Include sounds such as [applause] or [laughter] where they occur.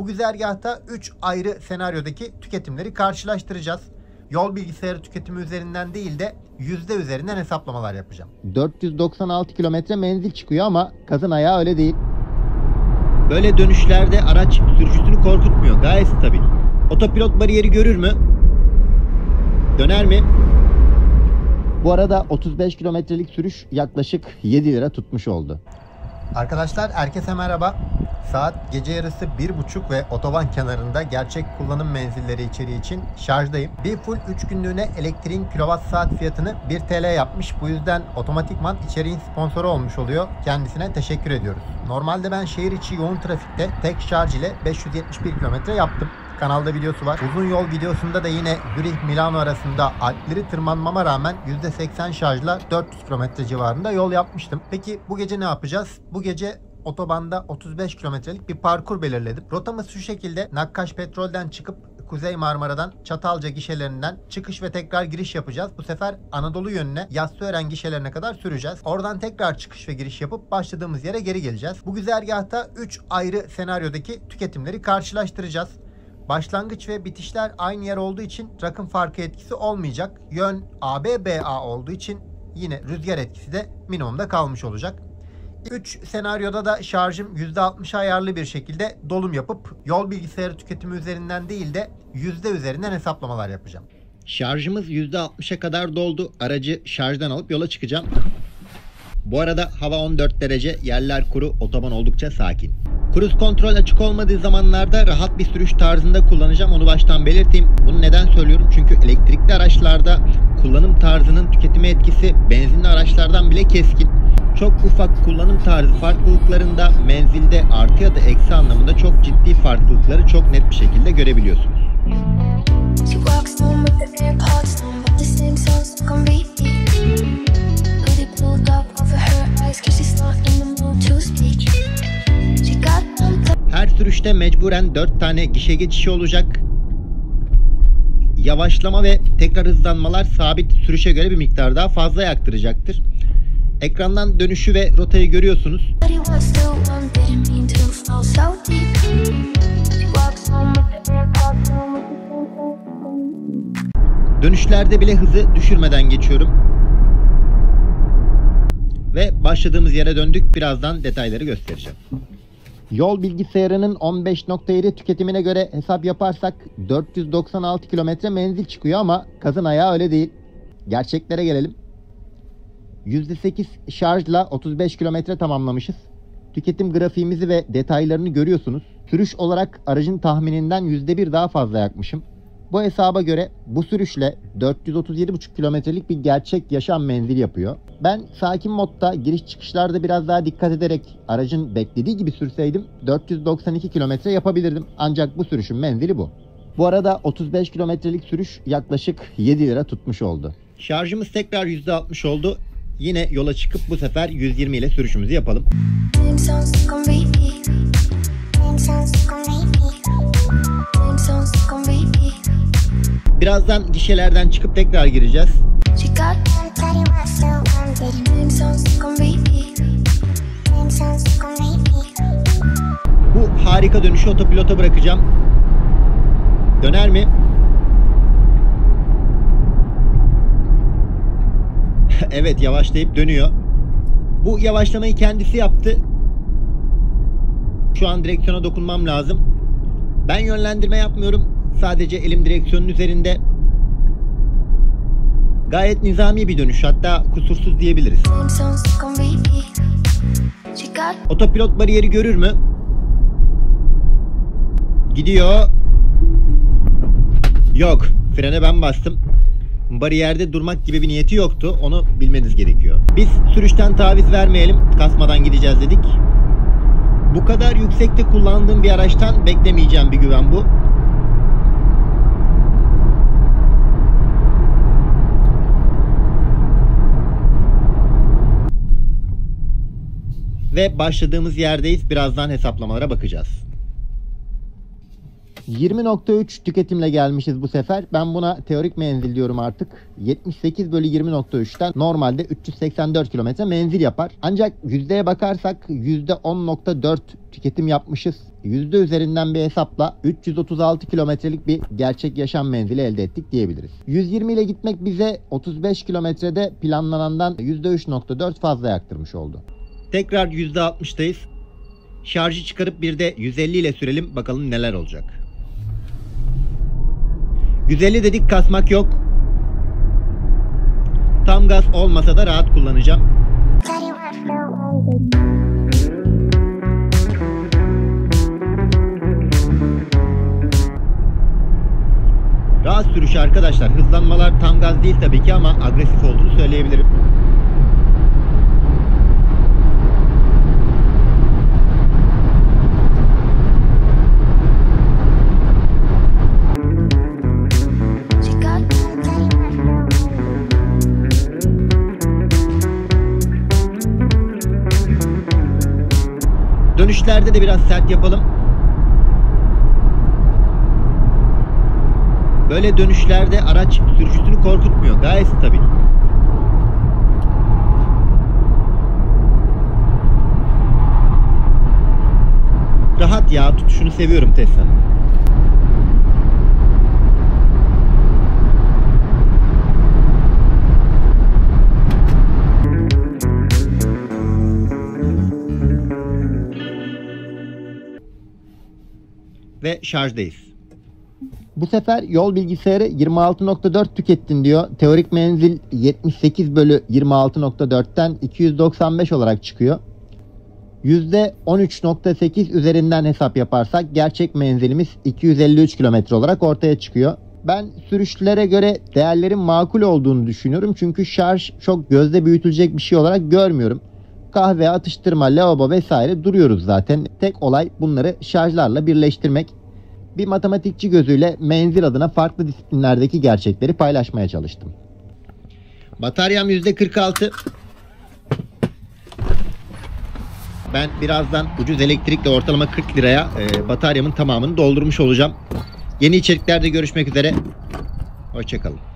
Bu güzergahta 3 ayrı senaryodaki tüketimleri karşılaştıracağız. Yol bilgisayarı tüketimi üzerinden değil de yüzde üzerinden hesaplamalar yapacağım. 496 kilometre menzil çıkıyor ama kazın ayağı öyle değil. Böyle dönüşlerde araç sürücüsünü korkutmuyor. Gayet stabil. Otopilot bariyeri görür mü? Döner mi? Bu arada 35 kilometrelik sürüş yaklaşık 7 lira tutmuş oldu. Arkadaşlar herkese merhaba. Saat gece yarısı 1.30 ve otoban kenarında gerçek kullanım menzilleri içeriği için şarjdayım. Bir full 3 günlüğüne elektriğin kilowatt saat fiyatını 1 TL yapmış. Bu yüzden otomatikman içeriğin sponsoru olmuş oluyor. Kendisine teşekkür ediyoruz. Normalde ben şehir içi yoğun trafikte tek şarj ile 571 kilometre yaptım. Kanalda videosu var. Uzun yol videosunda da yine Zürih Milano arasında Alpleri tırmanmama rağmen %80 şarjla 400 kilometre civarında yol yapmıştım. Peki bu gece ne yapacağız? Bu gece otobanda 35 kilometrelik bir parkur belirledim. Rotamız şu şekilde Nakkaş Petrol'den çıkıp Kuzey Marmara'dan Çatalca gişelerinden çıkış ve tekrar giriş yapacağız. Bu sefer Anadolu yönüne Yassıören gişelerine kadar süreceğiz. Oradan tekrar çıkış ve giriş yapıp başladığımız yere geri geleceğiz. Bu güzergahta 3 ayrı senaryodaki tüketimleri karşılaştıracağız. Başlangıç ve bitişler aynı yer olduğu için rakım farkı etkisi olmayacak. Yön AB-BA olduğu için yine rüzgar etkisi de minimumda kalmış olacak. 3 senaryoda da şarjım %60'a ayarlı bir şekilde dolum yapıp yol bilgisayarı tüketimi üzerinden değil de yüzde üzerinden hesaplamalar yapacağım. Şarjımız %60'a kadar doldu. Aracı şarjdan alıp yola çıkacağım. Bu arada hava 14 derece, yerler kuru, otoban oldukça sakin. Cruise kontrol açık olmadığı zamanlarda rahat bir sürüş tarzında kullanacağım. Onu baştan belirteyim. Bunu neden söylüyorum? Çünkü elektrikli araçlarda kullanım tarzının tüketime etkisi benzinli araçlardan bile keskin. Çok ufak kullanım tarzı farklılıklarında menzilde artı ya da eksi anlamında çok ciddi farklılıkları çok net bir şekilde görebiliyorsunuz. Her sürüşte mecburen 4 tane gişe geçişi olacak. Yavaşlama ve tekrar hızlanmalar sabit sürüşe göre bir miktar daha fazla yaktıracaktır. Ekrandan dönüşü ve rotayı görüyorsunuz. Dönüşlerde bile hızı düşürmeden geçiyorum. Ve başladığımız yere döndük. Birazdan detayları göstereceğim. Yol bilgisayarının 15.7 tüketimine göre hesap yaparsak 496 kilometre menzil çıkıyor ama kazın ayağı öyle değil. Gerçeklere gelelim. %8 şarjla 35 kilometre tamamlamışız. Tüketim grafiğimizi ve detaylarını görüyorsunuz. Sürüş olarak aracın tahmininden %1 daha fazla yakmışım. Bu hesaba göre bu sürüşle 437,5 kilometrelik bir gerçek yaşam menzil yapıyor. Ben sakin modda giriş çıkışlarda biraz daha dikkat ederek aracın beklediği gibi sürseydim 492 kilometre yapabilirdim. Ancak bu sürüşün menzili bu. Bu arada 35 kilometrelik sürüş yaklaşık 7 lira tutmuş oldu. Şarjımız tekrar %60 oldu. Yine yola çıkıp bu sefer 120 ile sürüşümüzü yapalım. Birazdan gişelerden çıkıp tekrar gireceğiz. Bu harika dönüşü otopilota bırakacağım. Döner mi? [laughs] evet yavaşlayıp dönüyor. Bu yavaşlamayı kendisi yaptı. Şu an direksiyona dokunmam lazım. Ben yönlendirme yapmıyorum. Sadece elim direksiyonun üzerinde. Gayet nizami bir dönüş. Hatta kusursuz diyebiliriz. Otopilot bariyeri görür mü? Gidiyor. Yok. Frene ben bastım. Bariyerde durmak gibi bir niyeti yoktu. Onu bilmeniz gerekiyor. Biz sürüşten taviz vermeyelim. Kasmadan gideceğiz dedik. Bu kadar yüksekte kullandığım bir araçtan beklemeyeceğim bir güven bu. Ve başladığımız yerdeyiz. Birazdan hesaplamalara bakacağız. 20.3 tüketimle gelmişiz bu sefer. Ben buna teorik menzil diyorum artık. 78 bölü 20.3'ten normalde 384 kilometre menzil yapar. Ancak yüzdeye bakarsak %10.4 tüketim yapmışız. Yüzde üzerinden bir hesapla 336 kilometrelik bir gerçek yaşam menzili elde ettik diyebiliriz. 120 ile gitmek bize 35 kilometrede planlanandan %3.4 fazla yaktırmış oldu. Tekrar %60'dayız. Şarjı çıkarıp bir de 150 ile sürelim bakalım neler olacak. 150 dedik kasmak yok. Tam gaz olmasa da rahat kullanacağım. Rahat sürüş arkadaşlar. Hızlanmalar tam gaz değil tabii ki ama agresif olduğunu söyleyebilirim. Dönüşlerde de biraz sert yapalım. Böyle dönüşlerde araç sürücüsünü korkutmuyor. Gayet stabil. Rahat ya tutuşunu seviyorum Tesla'nın. Ve şarjdayız. Bu sefer yol bilgisayarı 26.4 tükettin diyor. Teorik menzil 78 bölü 26.4'ten 295 olarak çıkıyor. %13.8 üzerinden hesap yaparsak gerçek menzilimiz 253 kilometre olarak ortaya çıkıyor. Ben sürüşlere göre değerlerin makul olduğunu düşünüyorum. Çünkü şarj çok gözde büyütülecek bir şey olarak görmüyorum. Kahve, atıştırma, lavabo vesaire duruyoruz zaten. Tek olay bunları şarjlarla birleştirmek bir matematikçi gözüyle menzil adına farklı disiplinlerdeki gerçekleri paylaşmaya çalıştım. Bataryam %46. Ben birazdan ucuz elektrikle ortalama 40 liraya e, bataryamın tamamını doldurmuş olacağım. Yeni içeriklerde görüşmek üzere. Hoşçakalın.